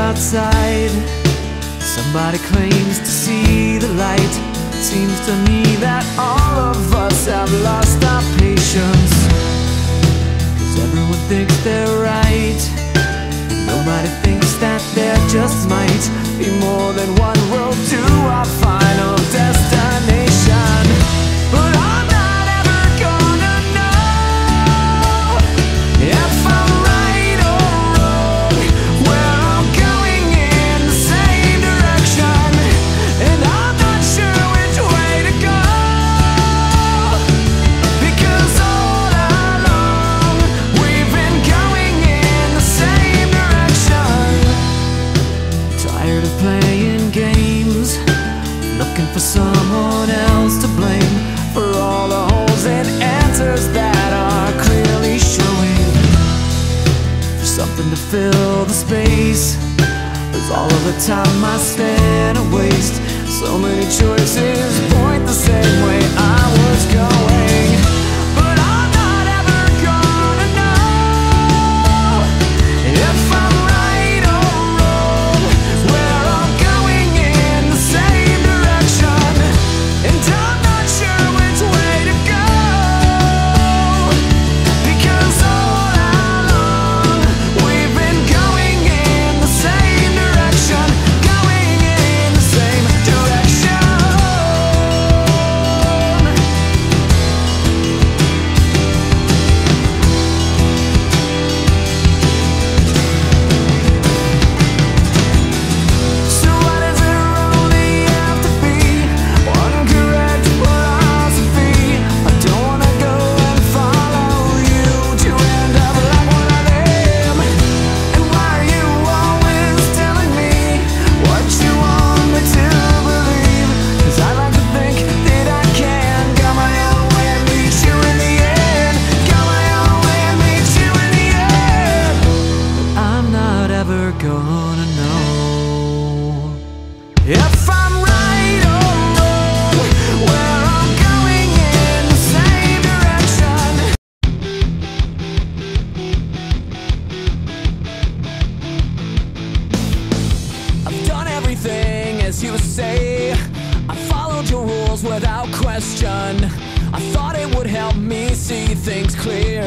outside. Somebody claims to see the light. It seems to me that all of us have lost our patience. Cause everyone thinks they're right. Nobody thinks that there just might Be more than one world to our final destination. to fill the space. There's all of the time I spend a waste. So many choices point the same way. I question. I thought it would help me see things clear.